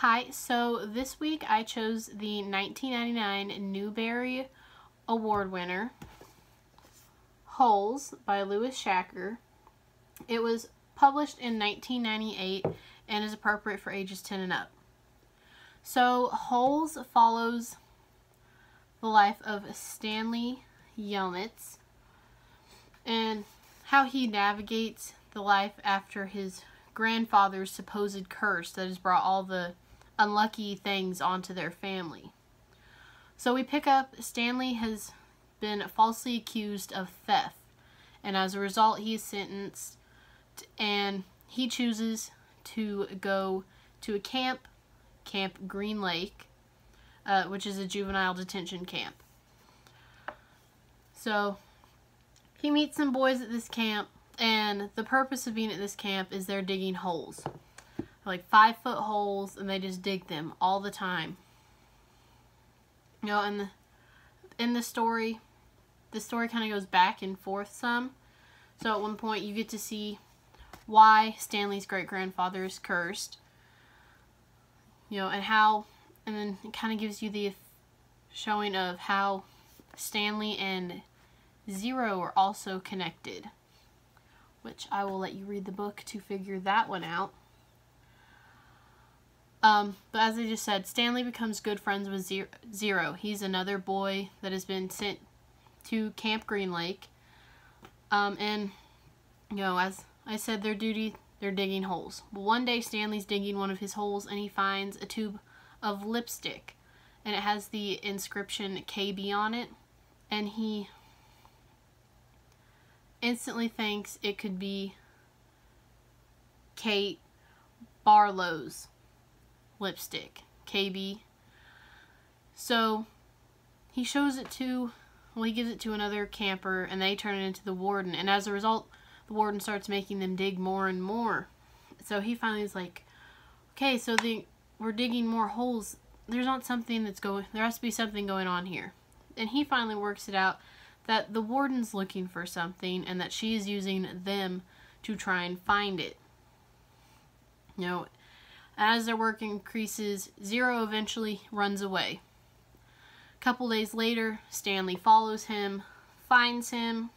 Hi, so this week I chose the 1999 Newbery Award winner, Holes by Louis Sachar. It was published in 1998 and is appropriate for ages 10 and up. So, Holes follows the life of Stanley Yelnats and how he navigates the life after his grandfather's supposed curse that has brought all the unlucky things onto their family. So we pick up Stanley has been falsely accused of theft, and as a result, he is sentenced, and he chooses to go to a camp, Camp Green Lake, uh, which is a juvenile detention camp. So he meets some boys at this camp, and the purpose of being at this camp is they're digging holes like five foot holes and they just dig them all the time. You know, and the, in the story, the story kind of goes back and forth some. So at one point you get to see why Stanley's great grandfather is cursed. You know, and how, and then it kind of gives you the showing of how Stanley and Zero are also connected. Which I will let you read the book to figure that one out. Um, but as I just said, Stanley becomes good friends with Zero. He's another boy that has been sent to Camp Green Lake. Um, and, you know, as I said, their duty, they're digging holes. But one day, Stanley's digging one of his holes and he finds a tube of lipstick. And it has the inscription KB on it. And he instantly thinks it could be Kate Barlow's lipstick, KB. So he shows it to, well, he gives it to another camper and they turn it into the warden. And as a result, the warden starts making them dig more and more. So he finally is like, okay, so the, we're digging more holes. There's not something that's going, there has to be something going on here. And he finally works it out that the warden's looking for something and that she is using them to try and find it. You know, as their work increases, Zero eventually runs away. A couple days later, Stanley follows him, finds him,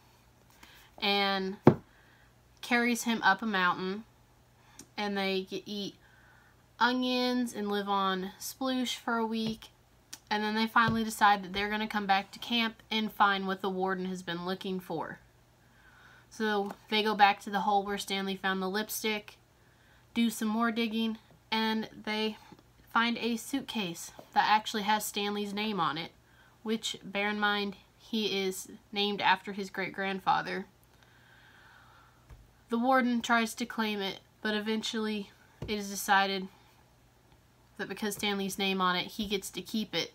and carries him up a mountain. And they eat onions and live on sploosh for a week. And then they finally decide that they're going to come back to camp and find what the warden has been looking for. So they go back to the hole where Stanley found the lipstick, do some more digging, and they find a suitcase that actually has Stanley's name on it, which, bear in mind, he is named after his great-grandfather. The warden tries to claim it, but eventually it is decided that because Stanley's name on it, he gets to keep it.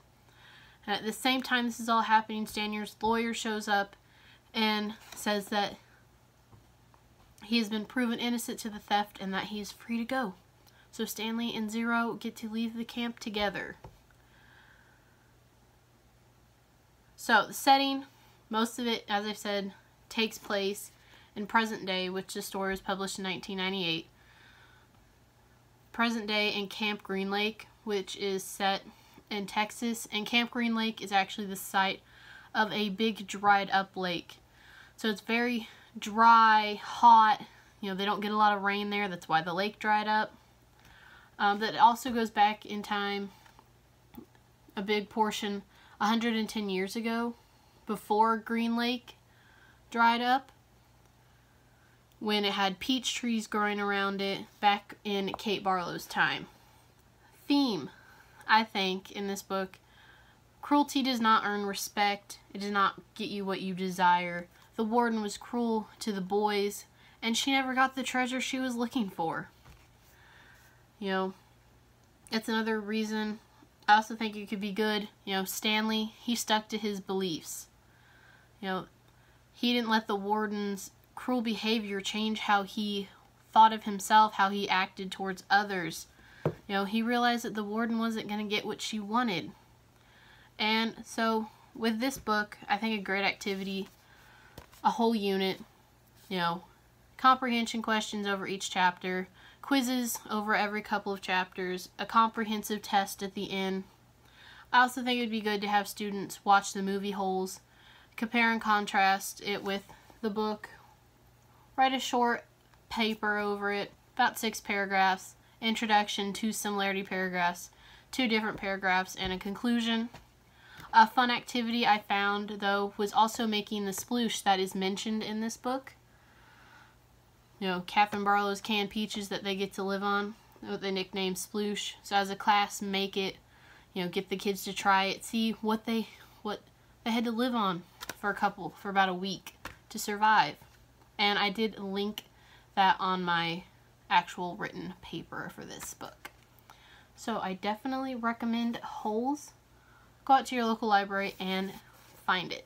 And at the same time this is all happening, Stanley's lawyer shows up and says that he has been proven innocent to the theft and that he is free to go. So Stanley and Zero get to leave the camp together. So the setting, most of it, as I've said, takes place in present day, which the story was published in 1998. Present day in Camp Green Lake, which is set in Texas. And Camp Green Lake is actually the site of a big dried up lake. So it's very dry, hot. You know, they don't get a lot of rain there. That's why the lake dried up. Um, that also goes back in time a big portion 110 years ago before Green Lake dried up when it had peach trees growing around it back in Kate Barlow's time. Theme, I think, in this book, cruelty does not earn respect. It does not get you what you desire. The warden was cruel to the boys, and she never got the treasure she was looking for. You know, it's another reason. I also think it could be good. You know, Stanley, he stuck to his beliefs. You know, he didn't let the warden's cruel behavior change how he thought of himself, how he acted towards others. You know, he realized that the warden wasn't going to get what she wanted. And so, with this book, I think a great activity, a whole unit, you know, comprehension questions over each chapter, quizzes over every couple of chapters, a comprehensive test at the end. I also think it would be good to have students watch the movie Holes, compare and contrast it with the book, write a short paper over it, about six paragraphs, introduction, two similarity paragraphs, two different paragraphs, and a conclusion. A fun activity I found, though, was also making the sploosh that is mentioned in this book. You know, Captain Barlow's canned peaches that they get to live on, with the nickname sploosh. So as a class, make it, you know, get the kids to try it, see what they, what they had to live on for a couple, for about a week to survive. And I did link that on my actual written paper for this book. So I definitely recommend Holes go out to your local library and find it.